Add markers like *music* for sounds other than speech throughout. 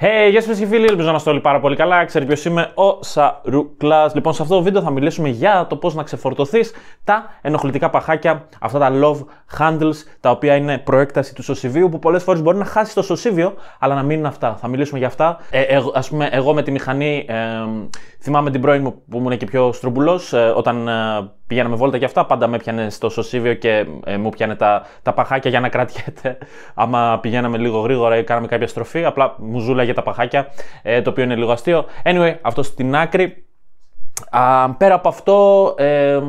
Hey, γεια σας και φίλοι, ελπίζω να είστε όλοι πάρα πολύ καλά. Ξέρετε ποιος είμαι, ο Σαρούκλα. Λοιπόν, σε αυτό το βίντεο θα μιλήσουμε για το πώς να ξεφορτωθείς τα ενοχλητικά παχάκια, αυτά τα love handles, τα οποία είναι προέκταση του σωσιβίου, που πολλές φορές μπορεί να χάσει το σωσίβιο, αλλά να μείνουν αυτά. Θα μιλήσουμε για αυτά. Ε, ε, Α πούμε, εγώ με τη μηχανή, ε, θυμάμαι την πρώην μου που ήμουν και πιο στρουμπουλό, ε, όταν ε, πηγαίναμε βόλτα και αυτά, πάντα με πιάνε στο σωσίβιο και ε, μου πιάνε τα, τα παχάκια για να κρατιέται. Άμα πηγαίναμε λίγο γρήγορα ή κάναμε κάποια στροφή, απλά μου ζούλαγε τα παχάκια, ε, το οποίο είναι λίγο αστείο. Anyway, αυτό στην άκρη. Α, πέρα από αυτό, ε,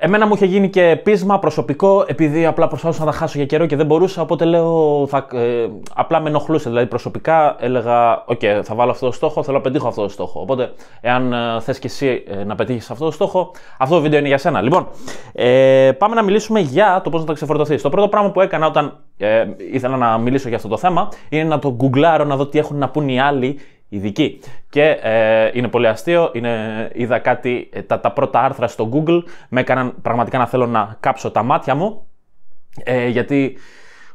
Εμένα μου είχε γίνει και πείσμα προσωπικό, επειδή απλά προσπαθούσα να τα χάσω για καιρό και δεν μπορούσα. Οπότε λέω, θα, ε, απλά με ενοχλούσε. Δηλαδή προσωπικά έλεγα: Οκ, θα βάλω αυτό το στόχο, θέλω να πετύχω αυτό το στόχο. Οπότε, εάν ε, θες και εσύ ε, να πετύχεις αυτό το στόχο, αυτό το βίντεο είναι για σένα. Λοιπόν, ε, πάμε να μιλήσουμε για το πώς να τα ξεφορτωθείς. Το πρώτο πράγμα που έκανα όταν ε, ήθελα να μιλήσω για αυτό το θέμα είναι να το γκουγκλάρω, να δω τι έχουν να πούν οι άλλοι ειδική. Και ε, είναι πολύ αστείο, είναι, είδα κάτι, ε, τα, τα πρώτα άρθρα στο Google με έκαναν πραγματικά να θέλω να κάψω τα μάτια μου, ε, γιατί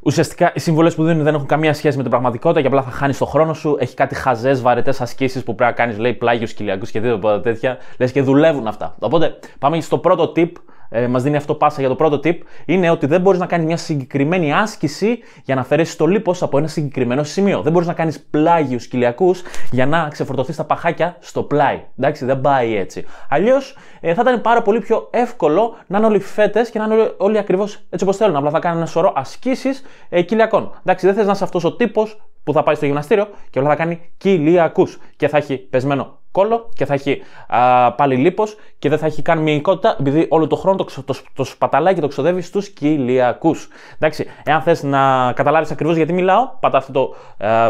ουσιαστικά οι συμβουλέ που δίνουν δεν έχουν καμία σχέση με την πραγματικότητα και απλά θα χάνεις το χρόνο σου. Έχει κάτι χαζές, βαρετές ασκήσεις που πρέπει να κάνεις, λέει πλάγιου κοιλιακού και τίποτα τέτοια. Λες και δουλεύουν αυτά. Οπότε πάμε στο πρώτο tip ε, μας δίνει αυτό πάσα για το πρώτο tip, είναι ότι δεν μπορείς να κάνεις μια συγκεκριμένη άσκηση για να αφαιρέσεις το λίπος από ένα συγκεκριμένο σημείο. Δεν μπορείς να κάνεις πλάγιους κοιλιακού για να ξεφορτωθείς τα παχάκια στο πλάι. Εντάξει, δεν πάει έτσι. Αλλιώς ε, θα ήταν πάρα πολύ πιο εύκολο να είναι όλοι φέτες και να είναι όλοι ακριβώς έτσι όπως θέλουν. Απλά θα κάνουν ένα σωρό ασκήσεις ε, κοιλιακών. Εντάξει, δεν θες να είσαι αυτός ο τύπος που θα πάει στο γυμναστήριο και όλα θα κάνει κοιλιακούς και θα έχει πεσμένο κόλλο και θα έχει α, πάλι λίπος και δεν θα έχει καν μυϊκότητα επειδή όλο το χρόνο το, το, το σπαταλάει και το ξοδεύει στους κοιλιακούς. Εντάξει, εάν θες να καταλάβεις ακριβώς γιατί μιλάω, πάτα αυτό το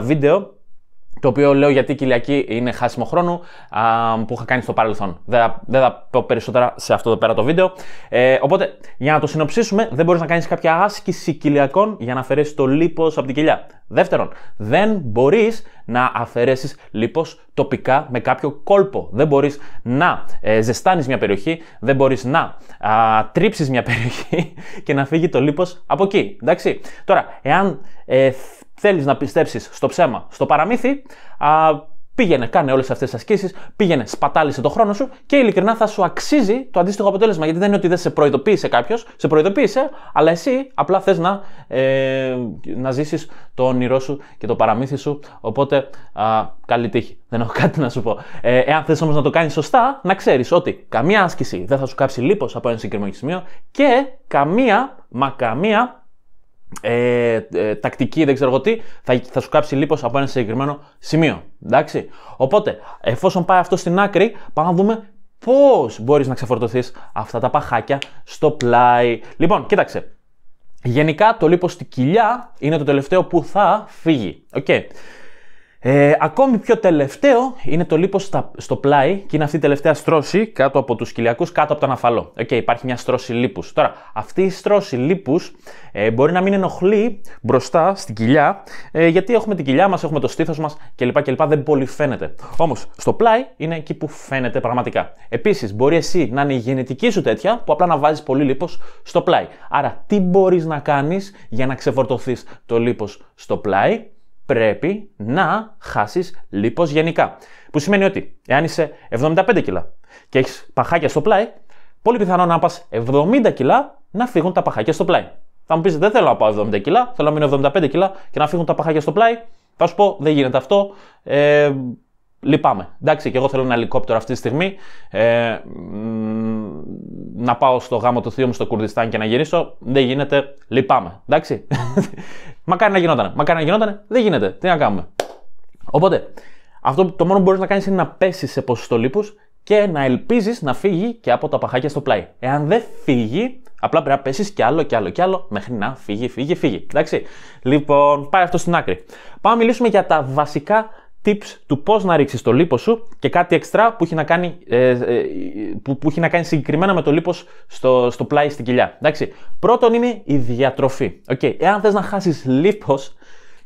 βίντεο το οποίο λέω γιατί η κοιλιακή είναι χάσιμο χρόνο α, που είχα κάνει στο παρελθόν. Δεν, δεν θα πω περισσότερα σε αυτό το πέρα το βίντεο. Ε, οπότε, για να το συνοψίσουμε, δεν μπορείς να κάνεις κάποια άσκηση κοιλιακών για να αφαιρέσεις το λίπος από την κοιλιά. Δεύτερον, δεν μπορείς να αφαιρέσεις λίπος τοπικά με κάποιο κόλπο. Δεν μπορείς να ε, ζεστάνεις μια περιοχή, δεν μπορείς να τρίψεις μια *laughs* περιοχή και να φύγει το λίπος από εκεί. Εντάξει. Τώρα, εάν ε, θέλεις να πιστέψεις στο ψέμα, στο παραμύθι, α, πήγαινε, κάνε όλες αυτές τις ασκήσεις, πήγαινε, σπατάλησε το χρόνο σου και ειλικρινά θα σου αξίζει το αντίστοιχο αποτέλεσμα. Γιατί δεν είναι ότι δεν σε προειδοποίησε κάποιος, σε προειδοποίησε, αλλά εσύ απλά θες να, ε, να ζήσεις το όνειρό σου και το παραμύθι σου. Οπότε, α, καλή τύχη. Δεν έχω κάτι να σου πω. Ε, εάν θες όμως να το κάνεις σωστά, να ξέρεις ότι καμία άσκηση δεν θα σου κάψει λίπος από ένα συγκεκριμένο σημείο και καμία, μα καμία ε, ε, τακτική, δεν ξέρω εγώ τι, θα, θα σου κάψει λίπος από ένα συγκεκριμένο σημείο. Εντάξει. Οπότε, εφόσον πάει αυτό στην άκρη, πάμε να δούμε πώς μπορείς να ξεφορτωθείς αυτά τα παχάκια στο πλάι. Λοιπόν, κοίταξε. Γενικά το λίπος στη κοιλιά είναι το τελευταίο που θα φύγει. Okay. Ε, ακόμη πιο τελευταίο είναι το λίπος στο πλάι και είναι αυτή η τελευταία στρώση κάτω από τους κοιλιακούς, κάτω από τον αφαλό. Okay, υπάρχει μια στρώση λίπους. Τώρα, αυτή η στρώση λίπους ε, μπορεί να μην ενοχλεί μπροστά στην κοιλιά, ε, γιατί έχουμε την κοιλιά μας, έχουμε το στήθος μας κλπ. κλπ. Δεν πολύ φαίνεται. Όμως, στο πλάι είναι εκεί που φαίνεται πραγματικά. Επίσης, μπορεί εσύ να είναι η γενετική σου τέτοια, που απλά να βάζεις πολύ λίπος στο πλάι. Άρα, τι μπορείς να κάνεις για να ξεφορτωθείς το λίπος στο πλάι, πρέπει να χάσεις λίπος γενικά. Που σημαίνει ότι εάν είσαι 75 κιλά και έχεις παχάκια στο πλάι, πολύ πιθανό να πας 70 κιλά να φύγουν τα παχάκια στο πλάι. Θα μου πεις δεν θέλω να πάω 70 κιλά, θέλω να μείνω 75 κιλά και να φύγουν τα παχάκια στο πλάι. Θα σου πω δεν γίνεται αυτό. Ε, λυπάμαι. Εντάξει, και εγώ θέλω ένα ελικόπτερο αυτή τη στιγμή. Ε, να πάω στο γάμο του θείου μου στο Κουρδιστάν και να γυρίσω. Δεν γίνεται. Λυπάμαι. Εντάξει. Μακάρι να γινότανε. Μακάρι να γινότανε. Δεν γίνεται. Τι να κάνουμε. Οπότε, αυτό το μόνο που μπορείς να κάνεις είναι να πέσεις σε ποσοστό λίπου και να ελπίζεις να φύγει και από τα παχάκια στο πλάι. Εάν δεν φύγει, απλά πρέπει να πέσεις κι άλλο κι άλλο κι άλλο μέχρι να φύγει, φύγει, φύγει. Εντάξει. Λοιπόν, πάει αυτό στην άκρη. Πάμε να μιλήσουμε για τα βασικά tips του πώς να ρίξεις το λίπος σου και κάτι εξτρά που έχει να κάνει, ε, ε, που, που έχει να κάνει συγκεκριμένα με το λίπος στο, στο πλάι στην κοιλιά. Εντάξει. Πρώτον είναι η διατροφή. Okay. Εάν θες να χάσεις λίπος,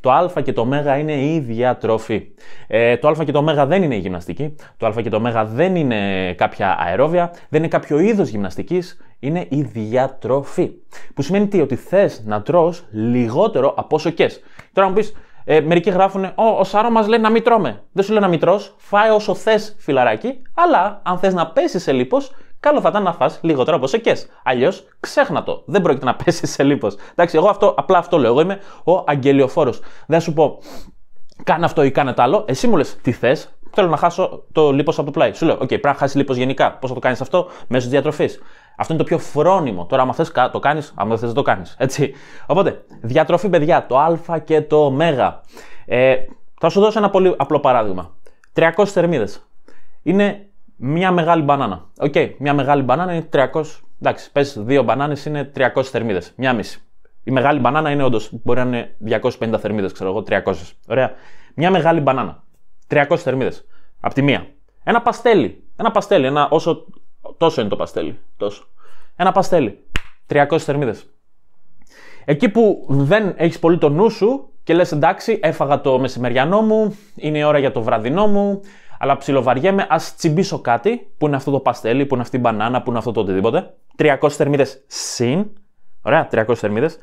το α και το ω είναι η διατροφή. Ε, το α και το ω δεν είναι η γυμναστική. Το α και το ω δεν είναι κάποια αερόβια. Δεν είναι κάποιο είδος γυμναστικής. Είναι η διατροφή. Που σημαίνει τι, ότι θες να τρως λιγότερο από όσο και. Τώρα μου πεις, Ε, μερικοί γράφουν, ο, ο Σάρο μας λέει να μην τρώμε. Δεν σου λέει να μην τρως, φάε όσο θες φιλαράκι, αλλά αν θες να πέσεις σε λίπος, καλό θα ήταν να φας λιγότερο από όσο Αλλιώς ξέχνα το. Δεν πρόκειται να πέσεις σε λίπος. Εντάξει, εγώ αυτό, απλά αυτό λέω. Εγώ είμαι ο αγγελιοφόρος. Δεν θα σου πω, κάνε αυτό ή κάνε τ' άλλο. Εσύ μου λες τι θες, θέλω να χάσω το λίπος από το πλάι. Σου λέω, OK, πρέπει να χάσεις λίπος γενικά. Πώς θα το κάνεις αυτό, μέσω της διατροφής. Αυτό είναι το πιο φρόνιμο. Τώρα, άμα θες, το κάνεις, άμα δεν θες, δεν το κάνεις. Έτσι. Οπότε, διατροφή, παιδιά, το Α και το Ω. Ε, θα σου δώσω ένα πολύ απλό παράδειγμα. 300 θερμίδες. Είναι μια μεγάλη μπανάνα. OK, okay, μια μεγάλη μπανάνα είναι 300. Εντάξει, πες δύο μπανάνες είναι 300 θερμίδες. Μια μισή. Η μεγάλη μπανάνα είναι όντως, μπορεί να είναι 250 θερμίδες, ξέρω εγώ, 300. Ωραία. Μια μεγάλη μπανάνα. 300 θερμίδες. Απ' τη μία. Ένα παστέλι. Ένα παστέλι. Ένα όσο. Τόσο είναι το παστέλι. Τόσο. Ένα παστέλι. 300 θερμίδες. Εκεί που δεν έχεις πολύ το νου σου και λες εντάξει, έφαγα το μεσημεριανό μου, είναι η ώρα για το βραδινό μου, αλλά ψιλοβαριέμαι, ας τσιμπήσω κάτι, που είναι αυτό το παστέλι, που είναι αυτή η μπανάνα, που είναι αυτό το οτιδήποτε. 300 θερμίδες συν. Ωραία, 300 θερμίδες.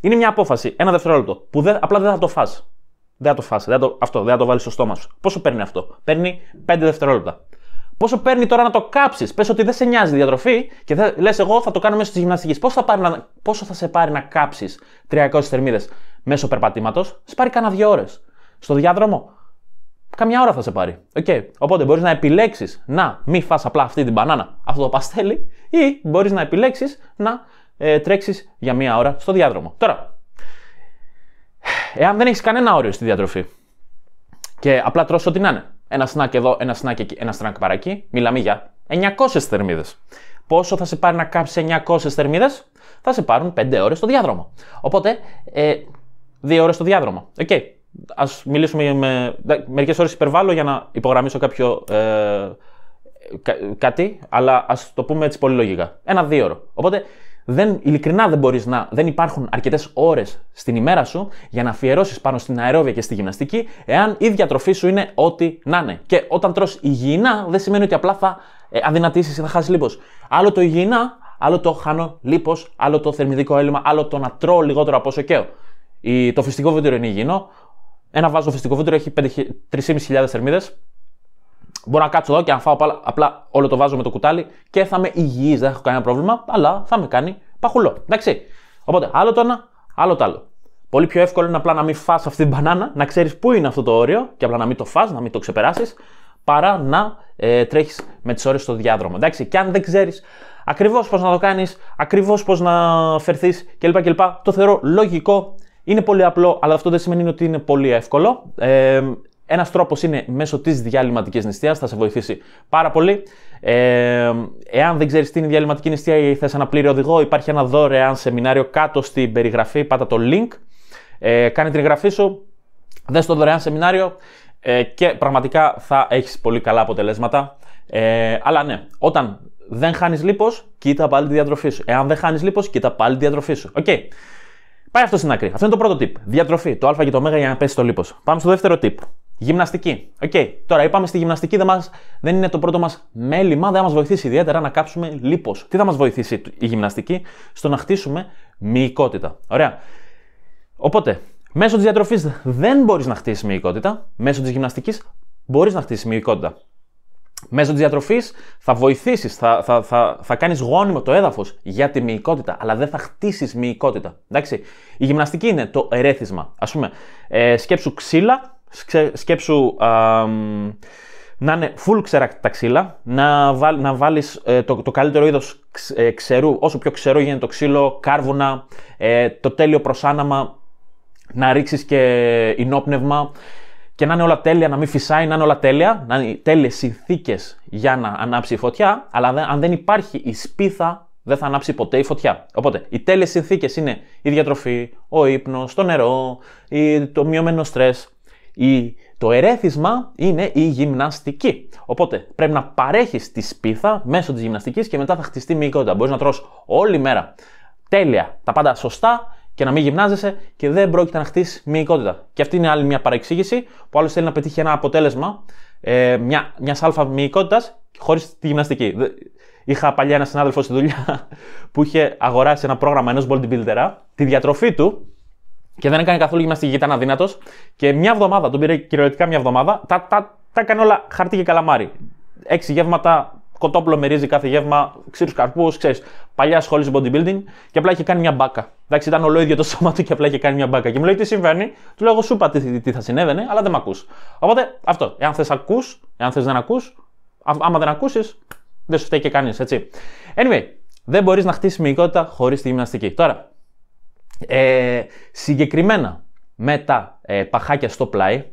Είναι μια απόφαση, ένα δευτερόλεπτο, που δεν, απλά δεν θα το φας. Δεν θα το φας, δεν το, αυτό, δεν θα το βάλεις στο στόμα σου. Πόσο παίρνει αυτό, Παίρνει 5 δευτερόλεπτα. Πόσο παίρνει τώρα να το κάψεις; Πες ότι δεν σε νοιάζει η διατροφή και λες: Εγώ θα το κάνω μέσω της γυμναστικής. Πόσο, θα πόσο θα σε πάρει να κάψεις 300 θερμίδες μέσω περπατήματος, σε πάρει κανένα δύο ώρες. Στο διάδρομο, καμιά ώρα θα σε πάρει. Okay. Οπότε μπορείς να επιλέξεις να μην φας απλά αυτή την μπανάνα, αυτό το παστέλι, ή μπορείς να επιλέξεις να ε, τρέξεις για μία ώρα στο διάδρομο. Τώρα, εάν δεν έχεις κανένα όριο στη διατροφή και απλά τρως ό,τι να είναι, ένα σνακ εδώ, ένα σνακ εκεί, ένα σνακ παρακεί, μιλάμε για 900 θερμίδες. Πόσο θα σε πάρει να κάψεις 900 θερμίδες, θα σε πάρουν 5 ώρες στο διάδρομο. Οπότε, ε, 2 ώρες στο διάδρομο. Okay. Α μιλήσουμε με. Μερικές ώρες υπερβάλλω για να υπογραμμίσω κάποιο. Ε, κάτι, αλλά ας το πούμε έτσι πολύ λογικά. Ένα-δύο ώρο. Οπότε δεν, ειλικρινά δεν μπορεί να. Δεν υπάρχουν αρκετέ ώρε στην ημέρα σου για να αφιερώσει πάνω στην αερόβια και στη γυμναστική, εάν η διατροφή σου είναι ό,τι να είναι. Και όταν τρως υγιεινά, δεν σημαίνει ότι απλά θα ε, αδυνατήσει ή θα χάσει λίπο. Άλλο το υγιεινά, άλλο το χάνω λίπο, άλλο το θερμιδικό έλλειμμα, άλλο το να τρώω λιγότερο από όσο καίω. το φυσικό βίντεο είναι υγιεινό. Ένα βάζο φυσικό βίντεο έχει 3.500 θερμίδε. Μπορώ να κάτσω εδώ και να φάω απλά όλο το βάζω με το κουτάλι και θα είμαι υγιής, δεν έχω κανένα πρόβλημα, αλλά θα με κάνει παχουλό. Εντάξει. Οπότε, άλλο το ένα, άλλο το άλλο. Πολύ πιο εύκολο είναι απλά να μην φας αυτή την μπανάνα, να ξέρεις πού είναι αυτό το όριο και απλά να μην το φας, να μην το ξεπεράσεις, παρά να ε, τρέχεις με τις ώρες στο διάδρομο. Εντάξει. Και αν δεν ξέρεις ακριβώς πώς να το κάνεις, ακριβώς πώς να φερθείς κλπ, κλπ. Το θεωρώ λογικό. Είναι πολύ απλό, αλλά αυτό δεν σημαίνει ότι είναι πολύ εύκολο. Ε, ένας τρόπος είναι μέσω της διαλυματικής νηστείας, θα σε βοηθήσει πάρα πολύ. Ε, εάν δεν ξέρεις τι είναι η διαλυματική νηστεία ή θες ένα πλήρη οδηγό, υπάρχει ένα δωρεάν σεμινάριο κάτω στην περιγραφή. Πάτα το link. Ε, κάνε την εγγραφή σου, δες το δωρεάν σεμινάριο ε, και πραγματικά θα έχεις πολύ καλά αποτελέσματα. Ε, αλλά ναι, όταν δεν χάνεις λίπος, κοίτα πάλι τη διατροφή σου. Εάν δεν χάνεις λίπος, κοίτα πάλι τη διατροφή σου. Okay. Πάει αυτό στην άκρη. Αυτό είναι το πρώτο tip. Διατροφή. Το Α και το Ω για να πέσει το λίπος. Πάμε στο δεύτερο tip. Γυμναστική. OK. Okay. Τώρα είπαμε στη γυμναστική δεν, μας, δεν είναι το πρώτο μας μέλημα, δεν θα μας βοηθήσει ιδιαίτερα να κάψουμε λίπος. Τι θα μας βοηθήσει η γυμναστική, στο να χτίσουμε μυϊκότητα. Ωραία. Οπότε, μέσω της διατροφής δεν μπορείς να χτίσεις μυϊκότητα, μέσω της γυμναστικής μπορείς να χτίσεις μυϊκότητα. Μέσω της διατροφής θα βοηθήσεις, θα, θα, θα, θα κάνεις γόνιμο το έδαφος για τη μυϊκότητα, αλλά δεν θα χτίσεις μυϊκότητα. Εντάξει. Η γυμναστική είναι το ερέθισμα. Α πούμε, ε, σκέψου ξύλα, σκέψου να είναι full ξερά τα ξύλα, να, βάλ, να βάλεις ε, το, το καλύτερο είδος ε, ξερού, όσο πιο ξερό γίνεται το ξύλο, κάρβουνα, ε, το τέλειο προσάναμα, να ρίξεις και ενόπνευμα και να είναι όλα τέλεια, να μην φυσάει, να είναι όλα τέλεια, να είναι τέλειες συνθήκες για να ανάψει η φωτιά, αλλά αν δεν υπάρχει η σπίθα, δεν θα ανάψει ποτέ η φωτιά. Οπότε, οι τέλειες συνθήκες είναι η διατροφή, ο ύπνος, το νερό, το μειωμένο στρε. Το ερέθισμα είναι η γυμναστική. Οπότε πρέπει να παρέχεις τη σπίθα μέσω της γυμναστικής και μετά θα χτιστεί μυϊκότητα. Μπορείς να τρως όλη μέρα τέλεια, τα πάντα σωστά και να μην γυμνάζεσαι και δεν πρόκειται να χτίσεις μυϊκότητα. Και αυτή είναι άλλη μια παρεξήγηση που άλλος θέλει να πετύχει ένα αποτέλεσμα ε, μια μιας αλφα μυϊκότητα χωρίς τη γυμναστική. Είχα παλιά ένα συνάδελφο στη δουλειά *laughs* που είχε αγοράσει ένα πρόγραμμα ενός bodybuilder, τη διατροφή του Και δεν έκανε καθόλου γυμναστική, ήταν αδύνατος. Και μια εβδομάδα, τον πήρε κυριολεκτικά μια εβδομάδα, τα, τα, τα έκανε όλα χαρτί και καλαμάρι. Έξι γεύματα, κοτόπουλο με ρύζι κάθε γεύμα, ξύρου καρπούς, ξέρεις. Παλιά σχόλη bodybuilding και απλά είχε κάνει μια μπάκα. Εντάξει, ήταν ολόιδιο το σώμα του και απλά είχε κάνει μια μπάκα. Και μου λέει τι συμβαίνει, του λέω εγώ σου είπα τι, τι, θα συνέβαινε, αλλά δεν με ακούς. Οπότε αυτό. Εάν θες ακούς, εάν θες δεν ακούς, άμα δεν ακούσεις, δεν σου φταίει και κανείς, έτσι. Anyway, δεν μπορείς να χτίσεις μυϊκότητα χωρίς τη γυμναστική. Τώρα, ε, συγκεκριμένα με τα ε, παχάκια στο πλάι,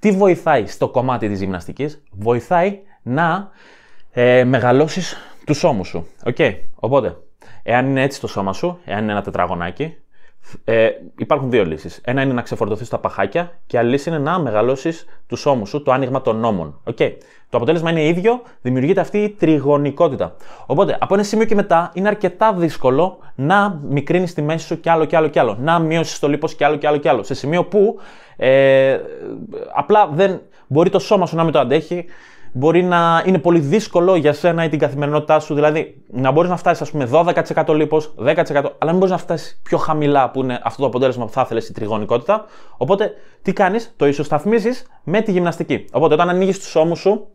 τι βοηθάει στο κομμάτι της γυμναστικής, βοηθάει να ε, μεγαλώσεις τους ώμους σου. Okay. Οπότε, εάν είναι έτσι το σώμα σου, εάν είναι ένα τετραγωνάκι, ε, υπάρχουν δύο λύσεις. Ένα είναι να ξεφορτωθείς τα παχάκια και άλλη λύση είναι να μεγαλώσεις τους ώμους σου, το άνοιγμα των ώμων. Okay. Το αποτέλεσμα είναι ίδιο, δημιουργείται αυτή η τριγωνικότητα. Οπότε από ένα σημείο και μετά είναι αρκετά δύσκολο να μικρύνεις τη μέση σου κι άλλο κι άλλο κι άλλο. Να μειώσεις το λίπος κι άλλο κι άλλο κι άλλο. Σε σημείο που ε, απλά δεν μπορεί το σώμα σου να μην το αντέχει, μπορεί να είναι πολύ δύσκολο για σένα ή την καθημερινότητά σου. Δηλαδή, να μπορείς να φτάσεις, ας πούμε, 12% λίπος, 10%, αλλά μην μπορείς να φτάσεις πιο χαμηλά που είναι αυτό το αποτέλεσμα που θα ήθελες η τριγωνικότητα. Οπότε, τι κάνεις, το ισοσταθμίζεις με τη γυμναστική. Οπότε, όταν ανοίγεις τους ώμους σου,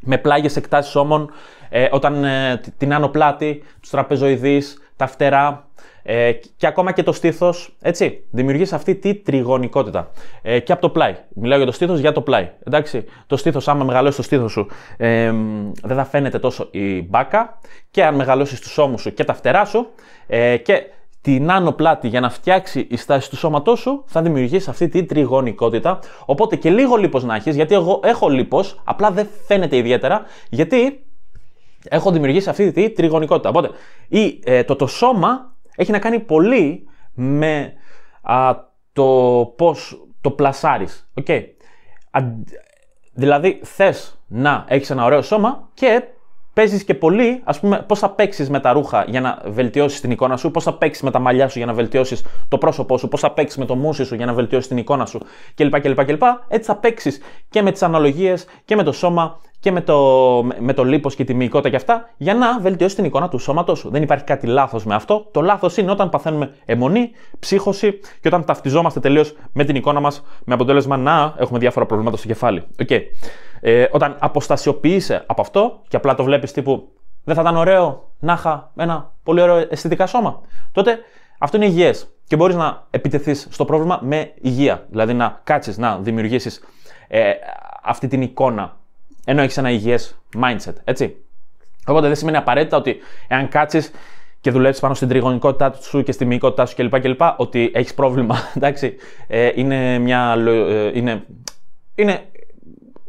με πλάγιες εκτάσεις ώμων, ε, όταν ε, την άνω πλάτη, τους τραπεζοειδείς, τα φτερά, ε, και ακόμα και το στήθος, έτσι. Δημιουργείς αυτή τη τριγωνικότητα. Ε, και από το πλάι. Μιλάω για το στήθος για το πλάι. Εντάξει. Το στήθος, άμα μεγαλώσεις το στήθος σου, ε, δεν θα φαίνεται τόσο η μπάκα. Και αν μεγαλώσεις τους ώμους σου και τα φτερά σου, ε, και την άνω πλάτη για να φτιάξει η στάση του σώματός σου, θα δημιουργήσει αυτή τη τριγωνικότητα. Οπότε και λίγο λίπος να έχεις, γιατί εγώ έχω λίπος, απλά δεν φαίνεται ιδιαίτερα, γιατί έχω δημιουργήσει αυτή τη τριγωνικότητα. Οπότε ή, ε, το, το σώμα έχει να κάνει πολύ με α, το πώς το πλασάρεις. Okay. δηλαδή θες να έχεις ένα ωραίο σώμα και παίζεις και πολύ, ας πούμε, πώς θα παίξεις με τα ρούχα για να βελτιώσεις την εικόνα σου, πώς θα παίξεις με τα μαλλιά σου για να βελτιώσεις το πρόσωπό σου, πώς θα παίξεις με το μουσι σου για να βελτιώσεις την εικόνα σου κλπ. κλπ, κλπ. Έτσι θα παίξεις και με τις αναλογίες και με το σώμα και με το, με το λίπος και τη μυϊκότητα και αυτά για να βελτιώσει την εικόνα του σώματός σου. Δεν υπάρχει κάτι λάθος με αυτό. Το λάθος είναι όταν παθαίνουμε αιμονή, ψύχωση και όταν ταυτιζόμαστε τελείως με την εικόνα μας με αποτέλεσμα να έχουμε διάφορα προβλήματα στο κεφάλι. Okay. Ε, όταν αποστασιοποιείσαι από αυτό και απλά το βλέπεις τύπου δεν θα ήταν ωραίο να είχα ένα πολύ ωραίο αισθητικά σώμα, τότε αυτό είναι υγιές και μπορείς να επιτεθείς στο πρόβλημα με υγεία. Δηλαδή να κάτσεις να δημιουργήσεις ε, αυτή την εικόνα ενώ έχεις ένα υγιές mindset, έτσι. Οπότε δεν σημαίνει απαραίτητα ότι εάν κάτσεις και δουλέψει πάνω στην τριγωνικότητά σου και στη μυϊκότητά σου κλπ. κλπ ότι έχεις πρόβλημα. *laughs* Εντάξει. Ε, είναι μια. Ε, είναι, είναι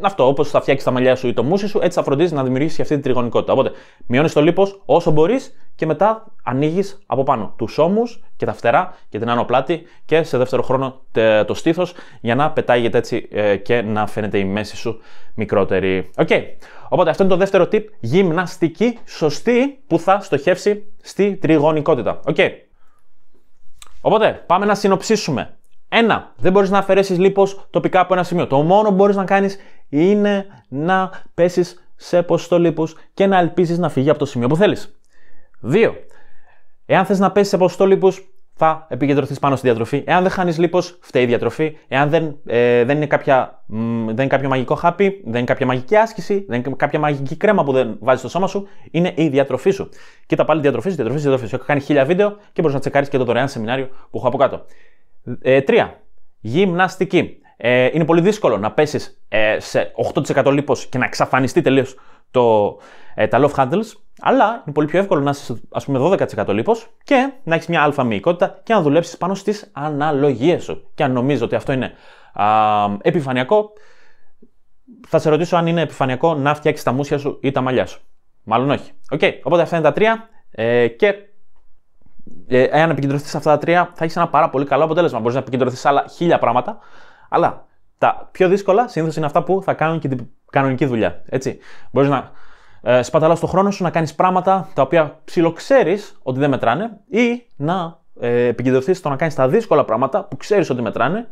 αυτό, όπως θα φτιάξεις τα μαλλιά σου ή το μούσι σου, έτσι θα φροντίζεις να δημιουργήσεις αυτή τη τριγωνικότητα. Οπότε μειώνεις το λίπος όσο μπορείς και μετά ανοίγεις από πάνω τους ώμους και τα φτερά και την άνω πλάτη και σε δεύτερο χρόνο το στήθος για να πετάγεται έτσι ε, και να φαίνεται η μέση σου μικρότερη. OK. Okay. Οπότε αυτό είναι το δεύτερο tip. Γυμναστική σωστή που θα στοχεύσει στη τριγωνικότητα. OK. Okay. Οπότε πάμε να συνοψίσουμε. Ένα, δεν μπορείς να αφαιρέσεις λίπος τοπικά από ένα σημείο. Το μόνο που μπορείς να κάνεις είναι να πέσεις σε ποσοστό λίπου και να ελπίζεις να φύγει από το σημείο που θέλεις. Δύο, εάν θες να πέσεις σε ποσοστό λίπου, θα επικεντρωθείς πάνω στη διατροφή. Εάν δεν χάνεις λίπος, φταίει η διατροφή. Εάν δεν, ε, δεν, είναι κάποια, δεν είναι κάποιο μαγικό χάπι, δεν είναι κάποια μαγική άσκηση, δεν είναι κάποια μαγική κρέμα που δεν βάζεις στο σώμα σου, είναι η διατροφή σου. Κοίτα πάλι διατροφή, διατροφή, διατροφή. Έχω κάνει χίλια βίντεο και μπορείς να τσεκάρεις και το δωρεάν σεμινάριο που έχω από κάτω. Ε, τρία. Γυμναστική. Ε, είναι πολύ δύσκολο να πέσεις ε, σε 8% λίπος και να εξαφανιστεί τελείως ε, τα love handles, αλλά είναι πολύ πιο εύκολο να είσαι ας πούμε 12% λίπος και να έχεις μια αλφα μυϊκότητα και να δουλέψεις πάνω στις αναλογίες σου. Και αν νομίζω ότι αυτό είναι α, επιφανειακό, θα σε ρωτήσω αν είναι επιφανειακό να φτιάξεις τα μουσια σου ή τα μαλλιά σου. Μάλλον όχι. Okay, οπότε αυτά είναι τα τρία ε, και ε, εάν επικεντρωθείς σε αυτά τα τρία, θα έχεις ένα πάρα πολύ καλό αποτέλεσμα. Μπορείς να επικεντρωθείς σε άλλα χίλια πράγματα, αλλά τα πιο δύσκολα συνήθως είναι αυτά που θα κάνουν και την κανονική δουλειά. Έτσι. Μπορείς να ε, σπαταλάς το χρόνο σου να κάνεις πράγματα τα οποία ψιλοξέρεις ότι δεν μετράνε ή να ε, επικεντρωθείς στο να κάνεις τα δύσκολα πράγματα που ξέρεις ότι μετράνε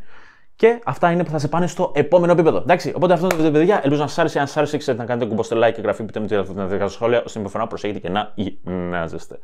και αυτά είναι που θα σε πάνε στο επόμενο επίπεδο. Εντάξει, οπότε αυτό το βίντεο, παιδιά, ελπίζω να σας άρεσε. Αν σας άρεσε, ξέρετε να κάνετε κουμπό like και γραφή, πείτε με τι σχόλια. Ώστε να προσέχετε και να γυμνάζεστε.